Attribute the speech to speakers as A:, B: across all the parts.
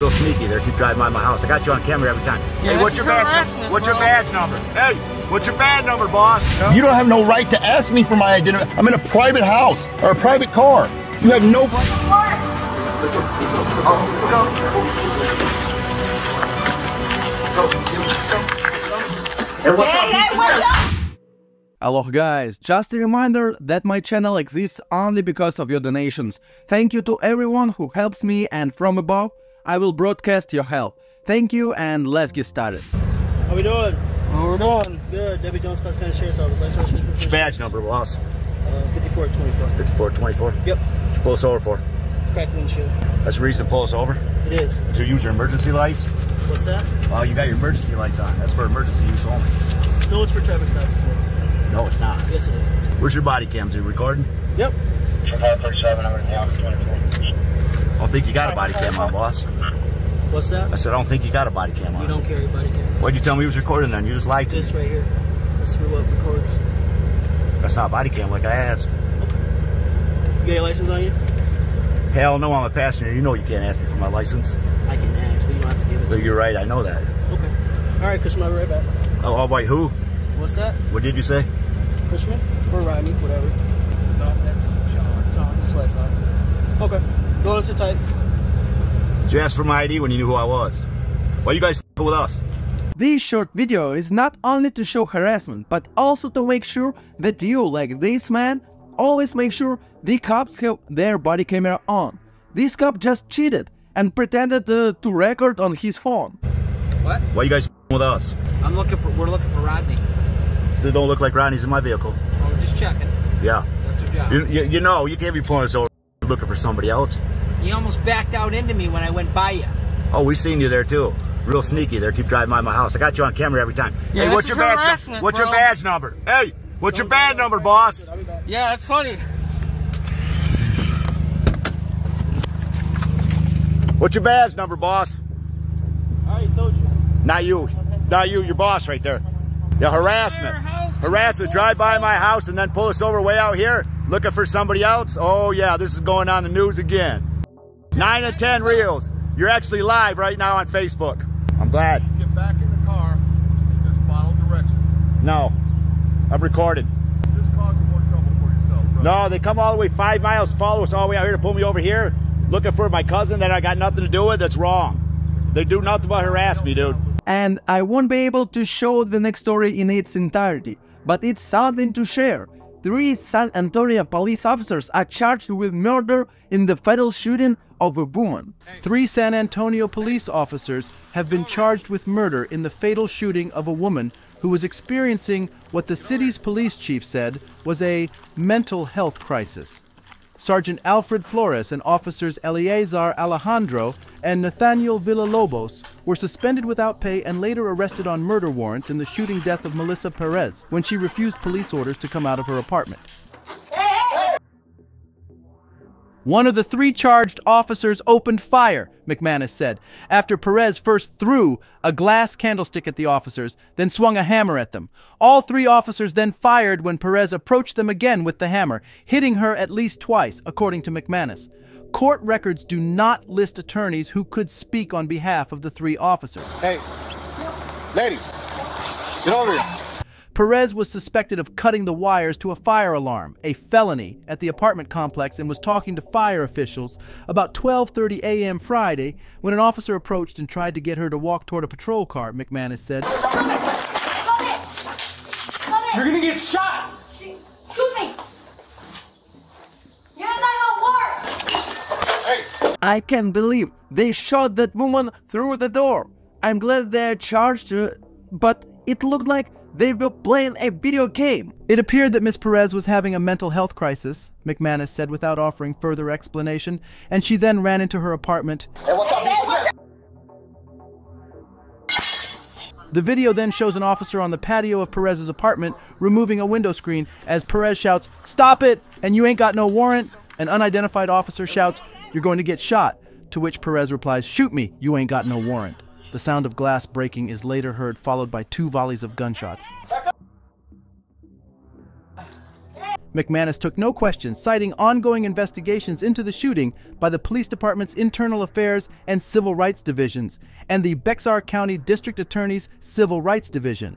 A: real sneaky there. Keep driving by my house. I got you on camera every time.
B: Yeah,
A: hey, what's your badge number? What's your badge number? Hey, what's your badge number, boss?
C: You don't have no right to ask me for my identity. I'm in a private house or a private car. You have no. Hey, hey, watch out!
D: Hello guys, just a reminder that my channel exists only because of your donations. Thank you to everyone who helps me and from above, I will broadcast your help. Thank you and let's get started.
E: How we doing?
B: What we're doing?
E: Good. Deputy Jones, Cass County Sheriff's Office. License registration
A: What's your badge number, boss?
E: Uh, 5424.
A: 5424.
E: Yep.
A: What you pull us over for?
E: Cracked windshield.
A: That's the reason to pull us over?
E: It is.
A: To use your emergency lights?
E: What's that?
A: Well, you got your emergency lights on. That's for emergency use only.
E: No, it's for traffic stops as well.
A: No, it's not.
E: Yes, it is.
A: Where's your body cams? Are you recording?
E: Yep.
A: I don't think you got a body cam on, boss.
E: What's that?
A: I said, I don't think you got a body cam on.
E: You don't carry a body camera.
A: Why'd you tell me he was recording then? You just lied to me.
E: This right here. That's for what uh, records.
A: That's not a body cam like I asked.
E: You got your license on you?
A: Hell no, I'm a passenger. You know you can't ask me for my license.
E: I can ask, but you don't have to give it to
A: But
E: me.
A: you're right, I know that.
E: Okay. All right, Cushman, I'll be right back.
A: Oh, oh boy, who?
E: What's that?
A: What did you say?
E: Cushman? Or Rodney, whatever. No, that's Sean. Sean, that's what I thought. Okay. Go on, sit tight.
A: Did you ask for my ID when you knew who I was? Why you guys with us?
D: This short video is not only to show harassment, but also to make sure that you, like this man, always make sure the cops have their body camera on. This cop just cheated and pretended uh, to record on his phone.
B: What?
A: Why you guys f***ing with us?
B: I'm looking for. We're looking for Rodney.
A: They don't look like Rodney's in my vehicle.
B: Oh, we're just checking.
A: Yeah.
B: That's your job.
A: You, you, you know, you can't be pulling us over looking for somebody else.
B: You almost backed out into me when I went by you.
A: Oh, we seen you there too. Real sneaky there. Keep driving by my house. I got you on camera every time.
B: Yeah,
A: hey, what's your badge?
B: harassment,
A: what's your badge number? Hey, what's your badge number, boss?
E: I'll be back.
B: Yeah, that's funny.
A: What's your badge number, boss?
E: I already told you.
A: Not you. Not you. Your boss right there. Yeah, harassment. Harassment. Drive by my house and then pull us over way out here looking for somebody else. Oh yeah, this is going on the news again. Nine and ten reels. You're actually live right now on Facebook. I'm glad.
F: Get back in the car and just follow directions.
A: No, I'm recording.
F: Just causing more trouble for yourself. Right?
A: No, they come all the way five miles, follow us all the way out here to pull me over here, looking for my cousin that I got nothing to do with. That's wrong. They do nothing but harass me, dude.
D: and I won't be able to show the next story in its entirety, but it's something to share. Three San Antonio police officers are charged with murder in the fatal shooting of a woman. Three San Antonio police officers have been charged with murder in the fatal shooting of a woman who was experiencing what the city's police chief said was a mental health crisis. Sergeant Alfred Flores and officers Eleazar Alejandro and Nathaniel Villalobos were suspended without pay and later arrested on murder warrants in the shooting death of Melissa Perez when she refused police orders to come out of her apartment. One of the three charged officers opened fire, McManus said, after Perez first threw a glass candlestick at the officers, then swung a hammer at them. All three officers then fired when Perez approached them again with the hammer, hitting her at least twice, according to McManus. Court records do not list attorneys who could speak on behalf of the three officers.
F: Hey, lady, get over here.
D: Perez was suspected of cutting the wires to a fire alarm, a felony, at the apartment complex and was talking to fire officials about 12:30 a.m. Friday when an officer approached and tried to get her to walk toward a patrol car, McManus said.
B: You're gonna get shot.
G: Shoot me! You're not gonna work!
D: I can't believe they shot that woman through the door. I'm glad they're charged, uh, but it looked like they were playing a video game. It appeared that Miss Perez was having a mental health crisis, McManus said without offering further explanation, and she then ran into her apartment. The video then shows an officer on the patio of Perez's apartment removing a window screen as Perez shouts, Stop it! And you ain't got no warrant. An unidentified officer shouts, You're going to get shot. To which Perez replies, Shoot me, you ain't got no warrant. The sound of glass breaking is later heard, followed by two volleys of gunshots. McManus took no questions, citing ongoing investigations into the shooting by the police department's internal affairs and civil rights divisions and the Bexar County District Attorney's Civil Rights Division.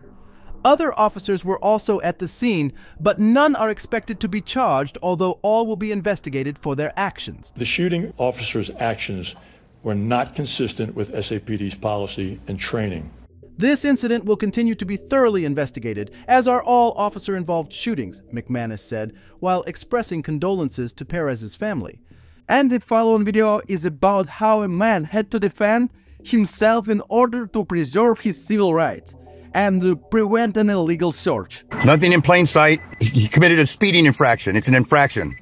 D: Other officers were also at the scene, but none are expected to be charged, although all will be investigated for their actions.
H: The shooting officer's actions were not consistent with SAPD's policy and training.
D: This incident will continue to be thoroughly investigated, as are all officer involved shootings, McManus said, while expressing condolences to Perez's family.
G: And the following video is about how a man had to defend himself in order to preserve his civil rights and prevent an illegal search.
C: Nothing in plain sight. He committed a speeding infraction. It's an infraction.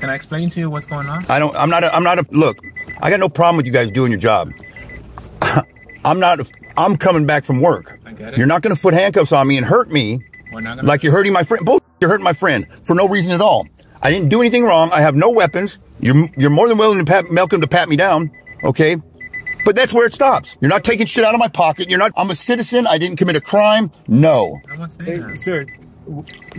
I: Can I explain to you what's going on?
C: I don't. I'm not. A, I'm not a. Look, I got no problem with you guys doing your job. I'm not. A, I'm coming back from work.
I: I get it.
C: You're not going to put handcuffs on me and hurt me
I: We're not gonna
C: like you're hurting my friend. Both you're hurting my friend for no reason at all. I didn't do anything wrong. I have no weapons. You're you're more than willing to pat, welcome to pat me down. Okay. But that's where it stops. You're not taking shit out of my pocket. You're not. I'm a citizen. I didn't commit a crime. No.
I: I'm not saying that.
E: Sir,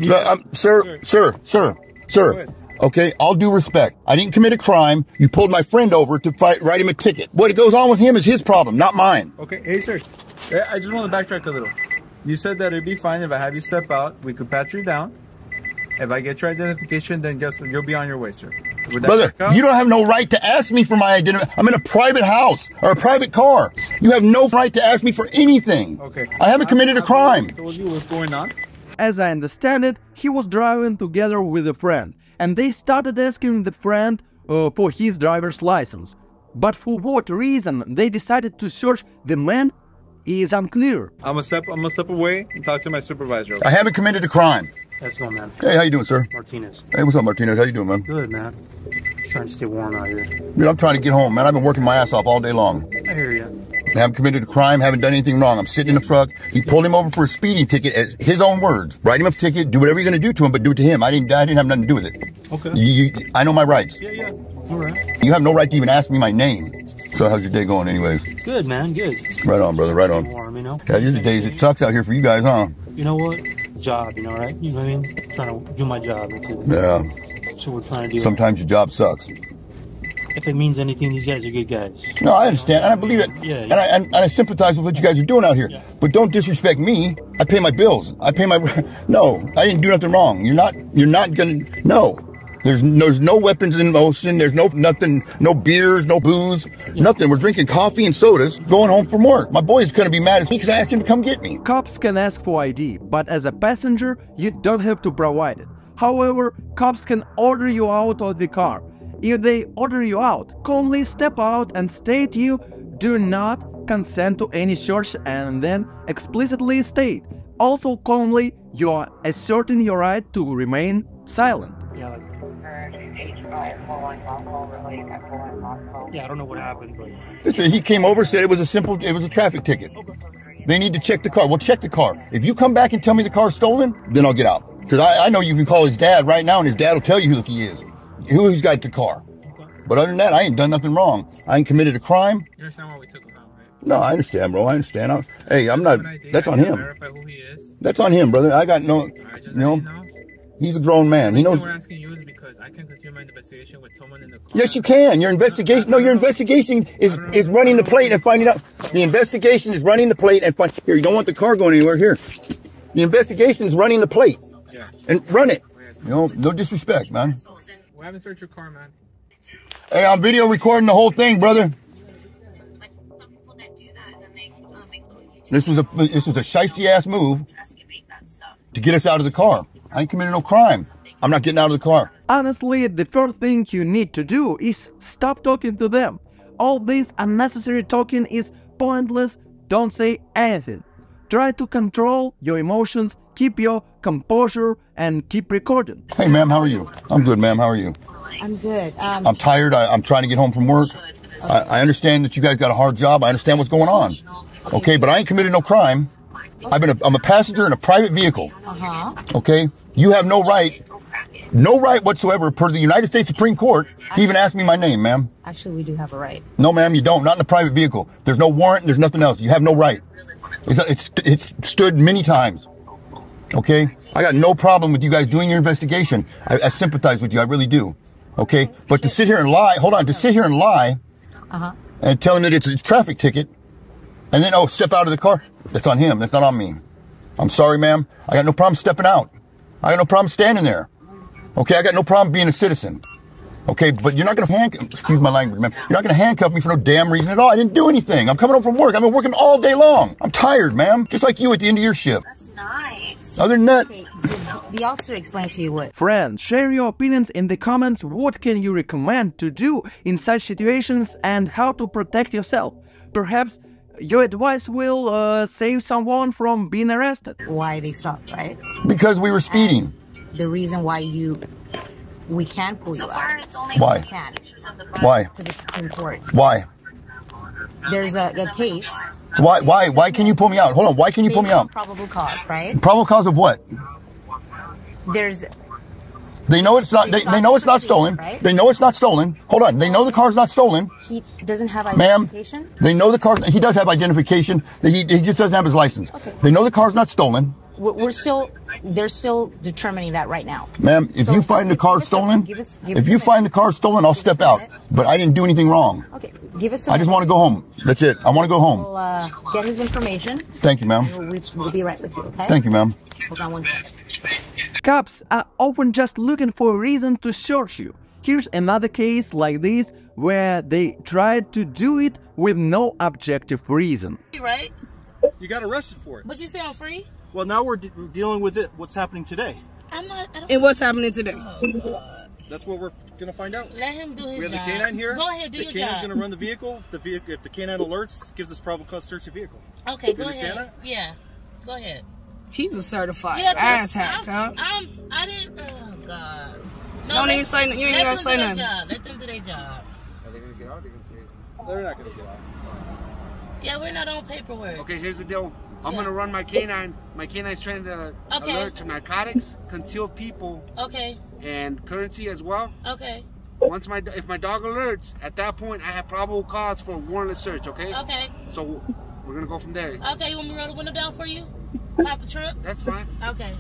C: Sir, um, sir, sir, sir, sir. Okay, all due respect. I didn't commit a crime. You pulled my friend over to fight, write him a ticket. What goes on with him is his problem, not mine.
E: Okay, hey sir. Eh, I just want to backtrack a little. You said that it'd be fine if I have you step out. We could pat you down. If I get your identification, then guess what? You'll be on your way, sir. Would that
C: Brother, you don't have no right to ask me for my identity. I'm in a private house or a private car. You have no right to ask me for anything.
E: Okay.
C: I haven't committed a crime.
E: told you what's going on.
G: As I understand it, he was driving together with a friend, and they started asking the friend uh, for his driver's license. But for what reason they decided to search the man is unclear.
E: I'm a step. I'm a step away and talk to my supervisor.
C: I haven't committed a crime.
J: How's it going, man?
C: Hey, how you doing, sir?
J: Martinez.
C: Hey, what's up, Martinez? How you doing, man?
J: Good, man. Trying to stay warm out here.
C: Dude, I'm trying to get home, man. I've been working my ass off all day long.
J: I hear you.
C: I haven't committed a crime, haven't done anything wrong. I'm sitting in the truck. He pulled him over for a speeding ticket, at his own words. Write him a ticket, do whatever you're going to do to him, but do it to him. I didn't, I didn't have nothing to do with it.
J: Okay.
C: You, you, I know my rights.
J: Yeah, yeah. All right.
C: You have no right to even ask me my name. So how's your day going anyways?
J: Good, man. Good.
C: Right on, brother, right on.
J: Warm, you know.
C: Yeah, these are days it sucks out here for you guys, huh?
J: You know what? Job, you know, right? You know what I mean? Trying to do my job. That's it.
C: Yeah.
J: That's what we're trying to do.
C: Sometimes your job sucks.
J: If it means anything, these guys are good guys.
C: No, I understand, and I believe it.
J: Yeah,
C: And, I, and, and I sympathize with what you guys are doing out here. Yeah. But don't disrespect me. I pay my bills. I pay my. No, I didn't do nothing wrong. You're not. You're not gonna. No. There's there's no weapons in motion. There's no nothing. No beers. No booze. Nothing. We're drinking coffee and sodas. Going home from work. My boy's gonna be mad at me because I asked him to come get me.
G: Cops can ask for ID, but as a passenger, you don't have to provide it. However, cops can order you out of the car. If they order you out, calmly step out and state you do not consent to any search and then explicitly state. Also calmly, you are asserting your right to remain silent.
J: Yeah, like, yeah, I don't know what happened, but
C: Listen, he came over, said it was a simple, it was a traffic ticket. They need to check the car. Well, check the car. If you come back and tell me the car's stolen, then I'll get out. Because I, I know you can call his dad right now, and his dad will tell you who he is, who he's got the car. But other than that, I ain't done nothing wrong. I ain't committed a crime.
I: You understand why we took him out, right?
C: No, I understand, bro. I understand. I'm, hey, I'm not.
I: When I did,
C: That's on him.
I: Verify who he is.
C: That's on him, brother. I got no. You know, he's a grown man. He knows.
I: reason we're asking you is because I can continue my investigation with someone in the car.
C: Yes, you can. Your investigation. No, your investigation is is running the plate and finding out. The investigation is running the plate and find. Here, you don't want the car going anywhere. Here, the investigation is running the plate
I: Yeah.
C: and run it. You know, no disrespect, man.
I: We haven't searched your car, man.
C: Hey, I'm video recording the whole thing, brother. This was a this was a shiesty ass move to get us out of the car. I ain't committed no crime. I'm not getting out of the car.
G: Honestly, the first thing you need to do is stop talking to them. All this unnecessary talking is pointless. Don't say anything. Try to control your emotions, keep your composure, and keep recording.
C: Hey, ma'am, how are you? I'm good, ma'am. How are you?
K: I'm good. Um,
C: I'm tired. I, I'm trying to get home from work. I, I understand that you guys got a hard job. I understand what's going on. Okay, but I ain't committed no crime. I've been a, I'm a passenger in a private vehicle.
K: uh-huh.
C: Okay, you have no right, no right whatsoever, per the United States Supreme Court, to even ask me my name, ma'am.
K: Actually, we do have a right.
C: No, ma'am, you don't. Not in a private vehicle. There's no warrant. There's nothing else. You have no right. It's it's, it's stood many times. Okay? I got no problem with you guys doing your investigation. I, I sympathize with you. I really do. Okay? But to sit here and lie, hold on, to sit here and lie
K: Uh-huh.
C: and tell him that it's a traffic ticket and then, oh, step out of the car. That's on him. That's not on me. I'm sorry, ma'am. I got no problem stepping out. I got no problem standing there. Okay? I got no problem being a citizen. Okay, but you're not gonna handcuff, excuse my language, man. You're not gonna handcuff me for no damn reason at all. I didn't do anything. I'm coming home from work. I've been working all day long. I'm tired, ma'am. Just like you at the end of your shift.
K: That's nice.
C: Other than that,
K: The officer explained to you what.
G: Friends, share your opinions in the comments. What can you recommend to do in such situations and how to protect yourself? Perhaps your advice will uh, save someone from being arrested.
K: Why they stopped, right?
C: because we were speeding.
K: The reason why you we can't pull you out.
C: Why?
K: We can.
C: Why?
K: Because it's Supreme Court.
C: Why?
K: There's a, a case.
C: Why? Why? Why can you pull me out? Hold on. Why can you pull me out?
K: Probable cause, right?
C: Probable cause of what?
K: There's
C: They know it's not. They, they know it's not stolen.
K: Right?
C: They know it's not stolen. Hold on. They know the car's not stolen.
K: he doesn't have identification.
C: Ma'am, they know the car. He does have identification. He, he just doesn't have his license. They know the car's not stolen.
K: We're still they're still determining that right now.
C: Ma'am, if
K: So
C: you find the car
K: give a-
C: stolen,
K: give us- give
C: if you
K: a
C: find the car stolen, I'll step out. But I didn't do anything wrong.
K: Okay, give us.
C: I just want to go home. That's it. I want to go home.
K: We'll uh, get his information.
C: Thank you, ma'am.
K: We'll, we'll be right with you. Okay.
C: Thank you, ma'am.
K: Hold on one second.
G: Cops are often just looking for a reason to search you. Here's another case like this where they tried to do it with no objective reason.
L: Right?
F: You got arrested for it.
L: But you say I'm free?
F: Well, now we're, de- we're dealing with it. What's happening today?
L: I'm not. I don't,
M: And what's happening today?
F: Oh, That's what we're gonna find out.
L: let him do his job.
F: We have the canine here.
L: Go ahead, do
F: the
L: your
F: canine's
L: job.
F: gonna run the vehicle. The vehicle, if the canine alerts, gives us probable cause to search the vehicle.
L: Okay,
F: You
L: go
F: understand
L: ahead. Yeah, go ahead.
M: He's a certified
L: Yeah, 'cause
M: ass hack, huh?
L: I'm, I'm, I didn't. Oh God.
M: Don't
L: let-
M: even say nothing. You ain't
L: let
M: gotta
L: them
M: say
L: do their
M: nothing.
L: Job. Let them do their job.
F: Are they gonna get out? They're gonna say they're not gonna get out.
L: Yeah, we're not on paperwork.
N: Okay, here's the deal. I'm gonna run my canine. My canine's trained to uh,
L: Okay.
N: alert to narcotics, concealed people,
L: Okay.
N: and currency as well.
L: Okay.
N: Once my if my dog alerts, at that point I have probable cause for a warrantless search. Okay.
L: Okay.
N: So we're gonna go from there.
L: Okay. You want me to roll the window down for you? Pop the trunk.
N: That's fine.
L: Okay.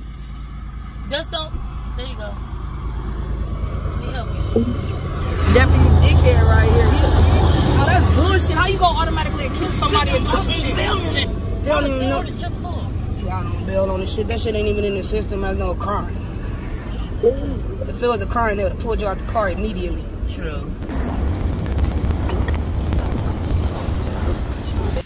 L: Just don't. There you go. Let me help you.
M: Deputy dickhead right here. He, oh, that's bullshit. How you gonna automatically kill somebody and do some shit? They don't even know. Y'all don't build on this shit. That shit ain't even in the system as no crime. If it was a crime, they would have pulled you out the car immediately.
L: True.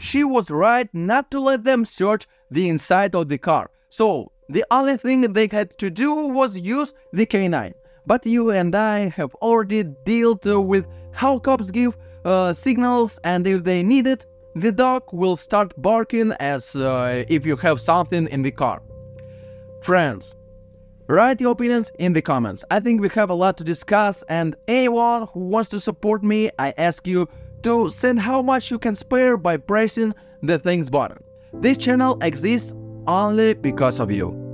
G: She was right not to let them search the inside of the car. So the only thing they had to do was use the canine. But you and I have already dealt with how cops give uh, signals and if they need it, the dog will start barking as uh, if you have something in the car. Friends, write your opinions in the comments. I think we have a lot to discuss and anyone who wants to support me, I ask you to send how much you can spare by pressing the thanks button. This channel exists only because of you.